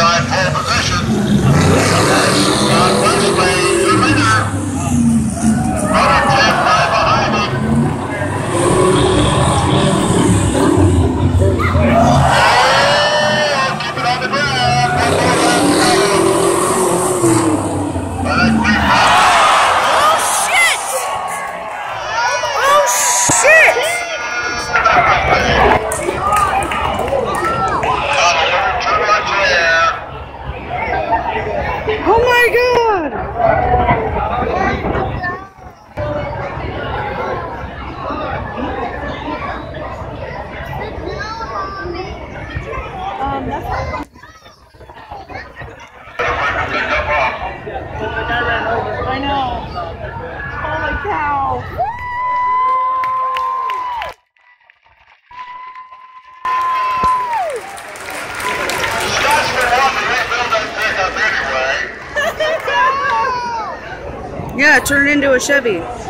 drive pole position. Oh my god! Um, that's Yeah, turn into a Chevy.